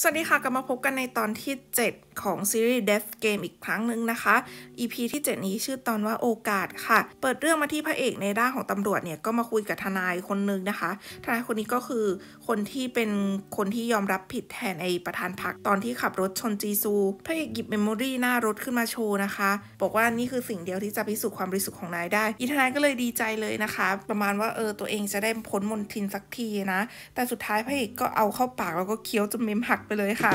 สวัสดีค่ะ กลับมาพบกันในตอนที่ 7 ของซีรีส์ Death Game อีกครั้งหนึ่งนะคะ EP ที่ 7 นี้ชื่อตอนว่าโอกาสค่ะ เปิดเรื่องมาที่พระเอกในด้านของตำรวจเนี่ย ก็มาคุยกับทนายคนนึงนะคะ ทนายคนนี้ก็คือคนที่เป็นคนที่ยอมรับผิดแทนไอประธานพักตอนที่ขับรถชนจีซู พระเอกหยิบเมมโมรีหน้ารถขึ้นมาโชว์นะคะ บอกว่านี่คือสิ่งเดียวที่จะพิสูจน์ความบริสุทธิ์ของนายได้ อีทนายก็เลยดีใจเลยนะคะ ประมาณว่าเออตัวเองจะได้พ้นมนทินสักทีนะ แต่สุดท้ายพระเอกก็เอาเข้าปากแล้วก็เคี้ยวจนเมมหักไปเลยค่ะ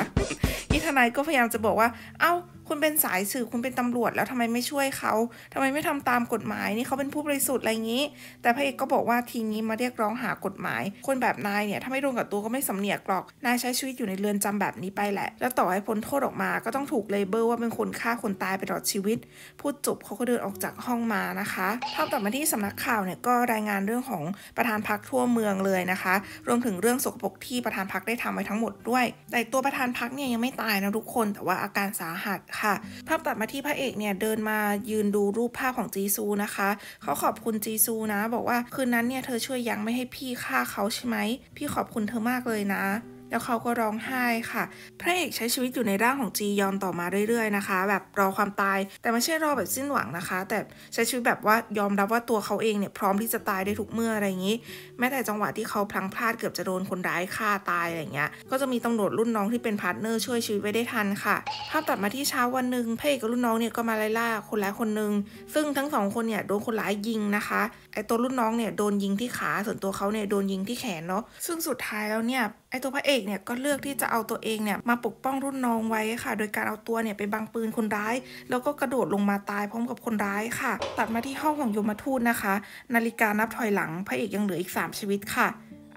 อีทนายก็พยายามจะบอกว่า เอ้า คุณเป็นสายสืบคุณเป็นตำรวจแล้วทำไมไม่ช่วยเขาทำไมไม่ทำตามกฎหมายนี่เขาเป็นผู้บริสุทธิ์อะไรอย่างนี้ แต่พระเอกก็บอกว่าทีนี้มาเรียกร้องหากฎหมาย คนแบบนายเนี่ยถ้าไม่โดนกับตัวก็ไม่สำเนียกหรอกนายใช้ชีวิตอยู่ในเรือนจำแบบนี้ไปแหละ แล้วต่อให้พ้นโทษออกมาก็ต้องถูกเลเบลว่าเป็นคนฆ่าคนตายไปตลอดชีวิต พูดจบเขาก็เดินออกจากห้องมานะคะภาพต่อมาที่สำนักข่าวเนี่ยก็รายงานเรื่องของประธานพักทั่วเมืองเลยนะคะ รวมถึงเรื่องสกปรกที่ประธานพักได้ทำไว้ทั้งหมดด้วย แต่ตัวประธานพักเนี่ยยังไม่ตายนะทุกคนแต่ว่าอาการสาหัสค่ะภาพตัดมาที่พระเอกเนี่ยเดินมายืนดูรูปภาพของจีซูนะคะ เขาขอบคุณจีซูนะ บอกว่าคืนนั้นเนี่ยเธอช่วยยั้งไม่ให้พี่ฆ่าเขาใช่ไหม พี่ขอบคุณเธอมากเลยนะ แล้วเขาก็ร้องไห้ค่ะ พระเอกใช้ชีวิตอยู่ในร่างของจียอนต่อมาเรื่อยๆนะคะ แบบรอความตาย แต่ไม่ใช่รอแบบสิ้นหวังนะคะ แต่ใช้ชีวิตแบบว่ายอมรับว่าตัวเขาเองเนี่ยพร้อมที่จะตายได้ทุกเมื่ออะไรอย่างนี้ แม้แต่จังหวะที่เขาพลั้งพลาดเกือบจะโดนคนร้ายฆ่าตายอะไรเงี้ย ก็จะมีตำรวจรุ่นน้องที่เป็น partner ช่วยชีวิตไว้ได้ทันค่ะ ภาพตัดมาที่เช้าวันหนึ่งพระเอกกับรุ่นน้องเนี่ยก็มาไล่ล่าคนร้ายคนหนึ่งซึ่งทั้งสองคนเนี่ยโดนคนร้ายยิงนะคะ ไอตัวรุ่นน้องเนี่ยโดนยิงที่ขา ส่วนตัวเขาเนี่ยโดนยิงที่แขนเนาะ ซึ่งสุดท้ายแล้วเนี่ย ไอตัวพระเอกเนี่ยก็เลือกที่จะเอาตัวเองเนี่ยมาปกป้องรุ่นน้องไว้ค่ะ โดยการเอาตัวเนี่ยไปบังปืนคนร้าย แล้วก็กระโดดลงมาตายพร้อมกับคนร้ายค่ะ ตัดมาที่ห้องของยมทูตนะคะ นาฬิกานับถอยหลังพระเอกยังเหลืออีก 3 ชีวิตค่ะ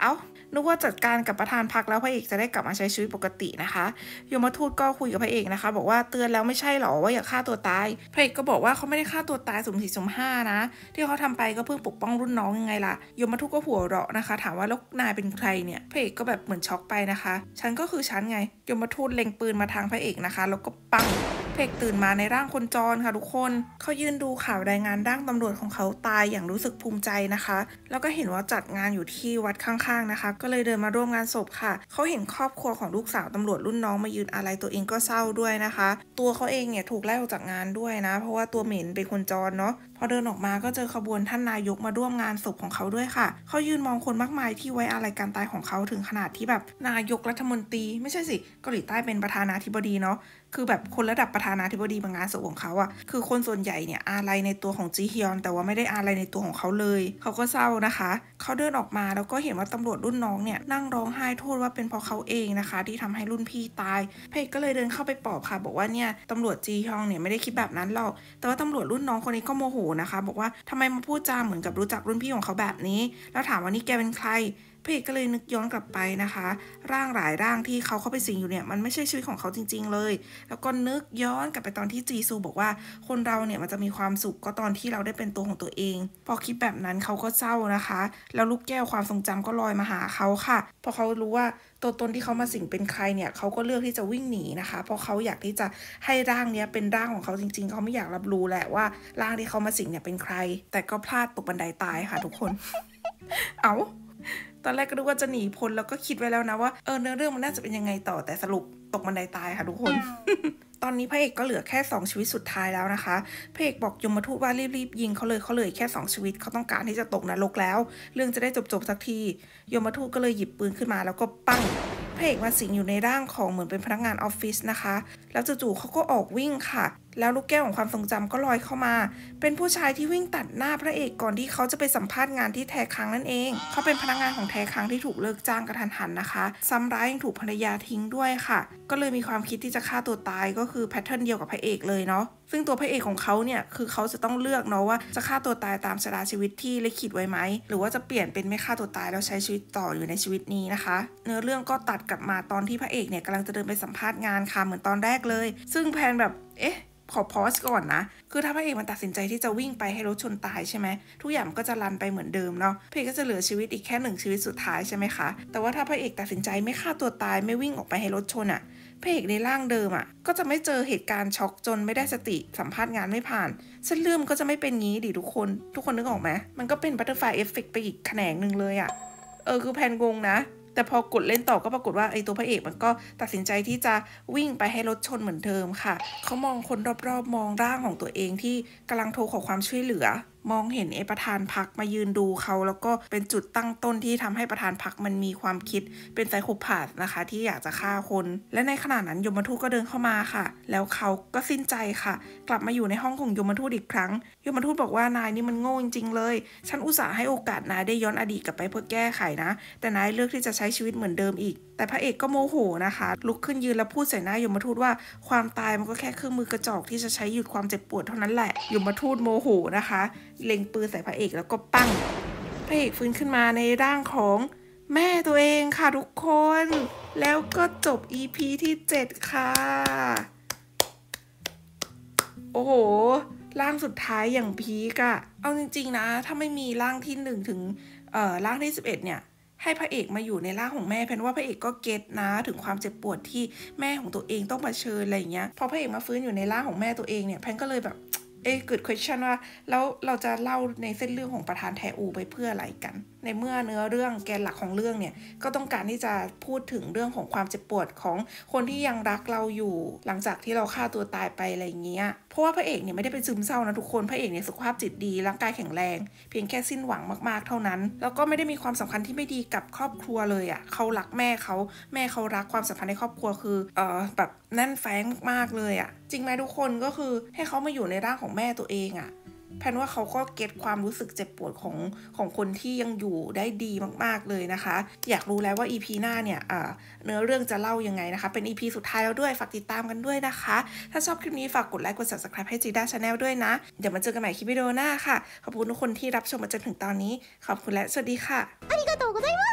เอา้า นึกว่าจัดการกับประธานพักแล้วพระเอกจะได้กลับมาใช้ชีวิตปกตินะคะยมทูตก็คุยกับพระเอกนะคะ บอกว่าเตือนแล้วไม่ใช่หรอว่าอย่าฆ่าตัวตายพระเอกก็บอกว่าเขาไม่ได้ฆ่าตัวตายสมสี่สมห้านะ ที่เขาทำไปก็เพื่อปกป้องรุ่นน้องยังไงล่ะยมทูตก็หัวเราะนะคะ ถามว่าแล้วนายเป็นใครเนี่ยพระเอกก็แบบเหมือนช็อกไปนะคะ ฉันก็คือฉันไงยมทูตเล็งปืนมาทางพระเอกนะคะ แล้วก็ปัง เพกตื่นมาในร่างคนจรค่ะทุกคน เขายืนดูข่าวรายงานร่างตำรวจของเขาตายอย่างรู้สึกภูมิใจนะคะ แล้วก็เห็นว่าจัดงานอยู่ที่วัดข้างๆนะคะ ก็เลยเดินมาร่วมงานศพค่ะ เขาเห็นครอบครัวของลูกสาวตำรวจรุ่นน้องมายืนอะไรตัวเองก็เศร้าด้วยนะคะ ตัวเขาเองเนี่ยถูกไล่ออกจากงานด้วยนะ เพราะว่าตัวเหม็นเป็นคนจรเนาะ พอเดินออกมาก็เจอขบวนท่านนายกมาร่วมงานศพของเขาด้วยค่ะ เขายืนมองคนมากมายที่ไว้อะไรการตายของเขาถึงขนาดที่แบบนายกรัฐมนตรี ไม่ใช่สิเกาหลีใต้เป็นประธานาธิบดีเนาะ คือแบบคนระดับประธานาธิบดีบางงานศพของเขาอะคือคนส่วนใหญ่เนี่ยอะไรในตัวของจีฮยอน แต่ว่าไม่ได้อะไรในตัวของเขาเลย เขาก็เศร้านะคะ เขาเดินออกมาแล้วก็เห็นว่าตำรวจรุ่นน้องเนี่ยนั่งร้องไห้โทษว่าเป็นเพราะเขาเองนะคะ ที่ทำให้รุ่นพี่ตาย เพกก็เลยเดินเข้าไปปลอบค่ะ บอกว่าเนี่ยตำรวจจีฮยองเนี่ยไม่ได้คิดแบบนั้นหรอก แต่ว่าตำรวจรุ่นน้องคนนี้ก็โมโหนะคะ บอกว่าทำไมมาพูดจาเหมือนกับรู้จักรุ่นพี่ของเขาแบบนี้ แล้วถามว่านี่แกเป็นใคร พระเอกก็เลยนึกย้อนกลับไปนะคะ ร่างหลายร่างที่เขาเข้าไปสิงอยู่เนี่ยมันไม่ใช่ชีวิตของเขาจริง ๆ เลย แล้วก็นึกย้อนกลับไปตอนที่จีซูบอกว่า คนเราเนี่ยมันจะมีความสุขก็ตอนที่เราได้เป็นตัวของตัวเอง พอคิดแบบนั้นเขาก็เศร้านะคะ แล้วลูกแก้วความทรงจำก็ลอยมาหาเขาค่ะพอเขารู้ว่าตัวตนที่เขามาสิงเป็นใครเนี่ยเขาก็เลือกที่จะวิ่งหนีนะคะ เพราะเขาอยากที่จะให้ร่างเนี้ยเป็นร่างของเขาจริง ๆ เขาไม่อยากรับรู้แหละว่าร่างที่เขามาสิงเนี่ยเป็นใคร แต่ก็พลาดตกบันไดตายค่ะทุกคน เอ้า ตอนแรกก็นึกว่าจะหนีพ้นแล้วก็คิดไว้แล้วนะว่าเออเนื้อเรื่องมันน่าจะเป็นยังไงต่อแต่สรุปตกบันไดตายค่ะทุกคน ตอนนี้พระเอกก็เหลือแค่ 2 ชีวิตสุดท้ายแล้วนะคะ พระเอกบอกยมทูตว่ารีบๆยิงเขาเลยเขาเลยแค่ 2 ชีวิตเขาต้องการที่จะตกนรกแล้ว เรื่องจะได้จบๆสักที ยมทูตก็เลยหยิบปืนขึ้นมาแล้วก็ปั้งพระเอกมาสิงอยู่ในร่างของเหมือนเป็นพนักงานออฟฟิศนะคะ แล้วจู่ๆเขาก็ออกวิ่งค่ะ แล้วลูกแก้วของความทรงจำก็ลอยเข้ามา เป็นผู้ชายที่วิ่งตัดหน้าพระเอกก่อนที่เขาจะไปสัมภาษณ์งานที่แทคังนั่นเอง เขาเป็นพนักงานของแทคังที่ถูกเลิกจ้างกระทันหันนะคะซ้ำร้ายยังถูกภรรยาทิ้งด้วยค่ะ ก็เลยมีความคิดที่จะฆ่าตัวตายก็คือแพทเทิร์นเดียวกับพระเอกเลยเนาะซึ่งตัวพระเอกของเขาเนี่ยคือเขาจะต้องเลือกเนาะว่าจะฆ่าตัวตายตามชะตาชีวิตที่ลิขิตไว้ไหมหรือว่าจะเปลี่ยนเป็นไม่ฆ่าตัวตายแล้วใช้ชีวิตต่ออยู่ในชีวิตนี้นะคะ เนื้อเรื่องก็ตัดกลับมาตอนที่พระเอกเนี่ยกำลังจะเดินไปสัมภาษณ์งานค่ะเหมือนตอนแรกเลย ซึ่งแพนแบบเอ๊ะ ขอพอสก่อนนะ คือถ้าพระเอกมันตัดสินใจที่จะวิ่งไปให้รถชนตายใช่ไหมทุกอย่างก็จะรันไปเหมือนเดิมเนาะพระเอกก็จะเหลือชีวิตอีกแค่หนึ่งชีวิตสุดท้ายใช่ไหมคะ แต่ว่าถ้าพระเอกตัดสินใจไม่ฆ่าตัวตายไม่วิ่งออกไปให้รถชนอะ่ะพระเอกในร่างเดิมอะ่ะก็จะไม่เจอเหตุการณ์ช็อกจนไม่ได้สติสัมภาษณ์งานไม่ผ่านเส้นเรื่องมันก็จะไม่เป็นงี้ดิทุกคน ทุกคนนึกออกไหมมันก็เป็น butterfly effect ไปอีกแขนงหนึ่งเลยอะ่ะเออคือแพนงงนะ แต่พอกดเล่นต่อก็ปรากฏว่าไอ้ตัวพระเอกมันก็ตัดสินใจที่จะวิ่งไปให้รถชนเหมือนเดิมค่ะ เขามองคนรอบๆ มองร่างของตัวเองที่กำลังโทรขอความช่วยเหลือ มองเห็นไอ้ประธานพักมายืนดูเขาแล้วก็เป็นจุดตั้งต้นที่ทำให้ประธานพักมันมีความคิดเป็น psychopath นะคะ ที่อยากจะฆ่าคน และในขณะนั้นยมทูตก็เดินเข้ามาค่ะ แล้วเขาก็สิ้นใจค่ะ กลับมาอยู่ในห้องของยมทูตอีกครั้งยมทูตบอกว่านายนี่มันโง่จริงๆเลย ฉันอุตส่าห์ให้โอกาสนายได้ย้อนอดีตกลับไปเพื่อแก้ไขนะ แต่นายเลือกที่จะใช้ชีวิตเหมือนเดิมอีก แต่พระเอกก็โมโหนะคะ ลุกขึ้นยืนแล้วพูดใส่หน้ายมทูตว่าความตายมันก็แค่เครื่องมือกระจอกที่จะใช้หยุดความเจ็บปวดเท่านั้นแหละยมทูตโมโหนะคะเล็งปืนใส่พระเอกแล้วก็ปั้ง พระเอกฟื้นขึ้นมาในร่างของแม่ตัวเองค่ะทุกคน แล้วก็จบ EP ที่ 7 ค่ะ โอ้โห ร่างสุดท้ายอย่างพีกอะเอาจริงๆนะ ถ้าไม่มีร่างที่หนึ่งถึงเอ่อร่างที่ 11 เนี่ย ให้พระเอกมาอยู่ในร่างของแม่ เพนว่าพระเอกก็เก็ตนะ ถึงความเจ็บปวดที่แม่ของตัวเองต้องมาเชิญอะไรอย่างเงี้ย พอพระเอกมาฟื้นอยู่ในร่างของแม่ตัวเองเนี่ย แพนก็เลยแบบ เอ๊ะเกิด question ว่าแล้วเราจะเล่าในเส้นเรื่องของประธานแทอูไปเพื่ออะไรกัน ในเมื่อเนื้อเรื่องแกนหลักของเรื่องเนี่ยก็ต้องการที่จะพูดถึงเรื่องของความเจ็บปวดของคนที่ยังรักเราอยู่ หลังจากที่เราฆ่าตัวตายไปอะไรอย่างเงี้ยเพราะว่าพระเอกเนี่ยไม่ได้เป็นซึมเศร้านะทุกคนพระเอกเนี่ยสุขภาพจิตดีร่างกายแข็งแรง เพียงแค่สิ้นหวังมากๆเท่านั้น แล้วก็ไม่ได้มีความสัมพันธ์ที่ไม่ดีกับครอบครัวเลยอะ่ะเขารักแม่เขาแม่เขารักความสัมพันธ์ในครอบครัวคือเออแบบแน่นแฟ้งมากๆเลยอะ่ะ จริงไหมทุกคนก็คือให้เขามาอยู่ในร่างของแม่ตัวเองอะ่ะ แพนว่าเขาก็เก็ตความรู้สึกเจ็บปวดของของคนที่ยังอยู่ได้ดีมากๆเลยนะคะ อยากรู้แล้วว่า EP หน้าเนี่ยเเนื้อเรื่องจะเล่ายังไงนะคะ เป็น EP สุดท้ายแล้วด้วย ฝากติดตามกันด้วยนะคะ ถ้าชอบคลิปนี้ฝากกดไลค์ กด subscribe ให้จีด้าชาแนลด้วยนะ เดี๋ยวมาเจอกันใหม่คลิปวิดีโอหน้าค่ะ ขอบคุณทุกคนที่รับชมมาจนถึงตอนนี้ ขอบคุณและสวัสดีค่ะ ありがとうございます